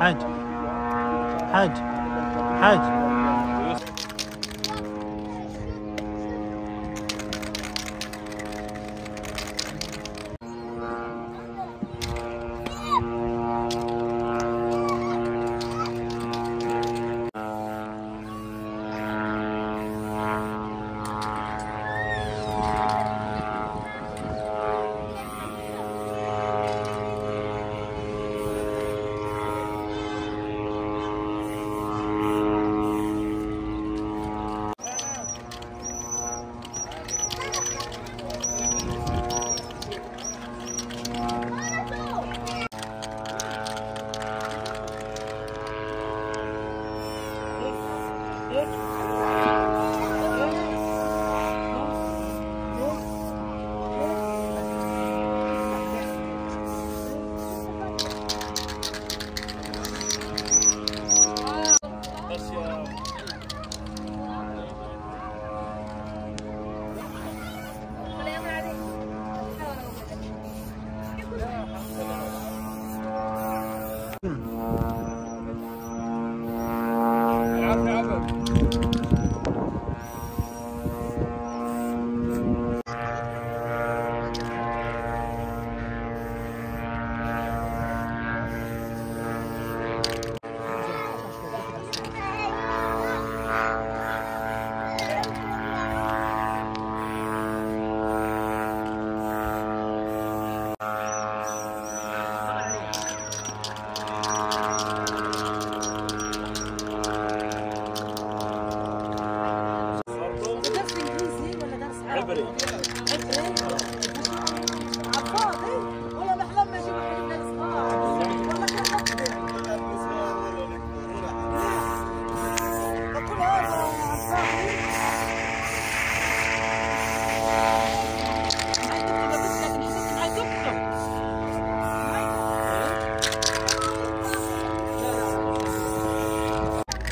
حاج. حاج. حاج.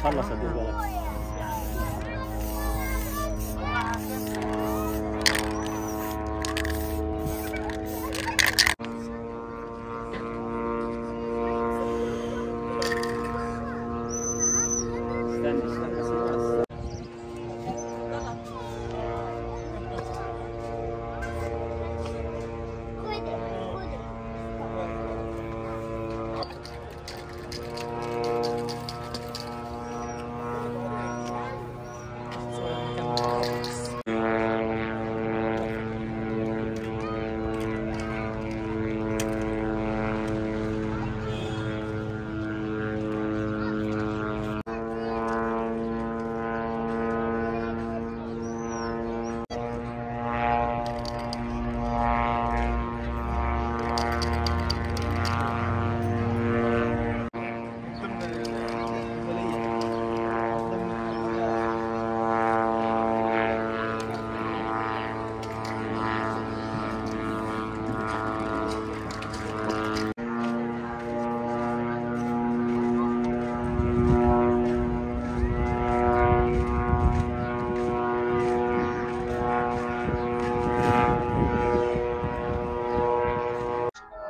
خلص ادير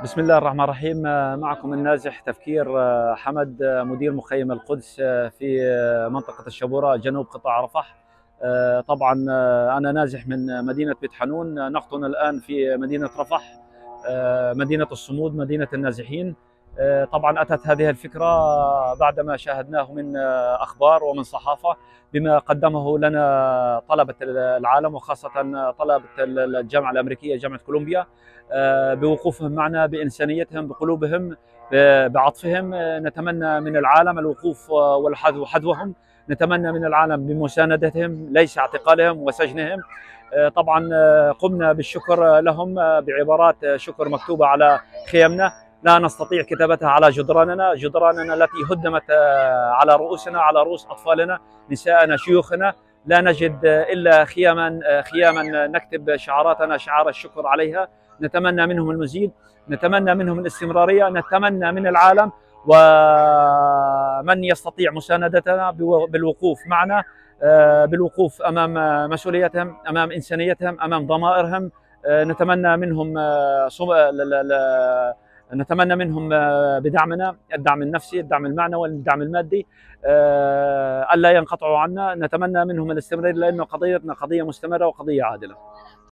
بسم الله الرحمن الرحيم. معكم النازح تفكير حمد مدير مخيم القدس في منطقة الشبورة جنوب قطاع رفح. طبعا أنا نازح من مدينة بيت حنون. نقطن الآن في مدينة رفح مدينة الصمود مدينة النازحين. طبعا أتت هذه الفكرة بعدما شاهدناه من أخبار ومن صحافة بما قدمه لنا طلبة العالم وخاصة طلبة الجامعة الأمريكية جامعة كولومبيا بوقوفهم معنا بإنسانيتهم بقلوبهم بعطفهم. نتمنى من العالم الوقوف والحذو حذوهم. نتمنى من العالم بمساندتهم ليس اعتقالهم وسجنهم. طبعا قمنا بالشكر لهم بعبارات شكر مكتوبة على خيمنا لا نستطيع كتابتها على جدراننا. جدراننا التي هدمت على رؤوسنا على رؤوس أطفالنا نساءنا شيوخنا. لا نجد إلا خياما خياما نكتب شعاراتنا شعار الشكر عليها. نتمنى منهم المزيد. نتمنى منهم الاستمرارية. نتمنى من العالم. ومن يستطيع مساندتنا بالوقوف معنا بالوقوف أمام مسؤوليتهم أمام إنسانيتهم أمام ضمائرهم. نتمنى منهم نتمنى منهم آه، بدعمنا الدعم النفسي الدعم المعنوي الدعم المادي آه، ألا ينقطعوا عنا. نتمنى منهم الاستمرار لأنه قضيتنا قضية مستمرة وقضية عادلة.